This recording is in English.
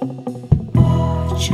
Watch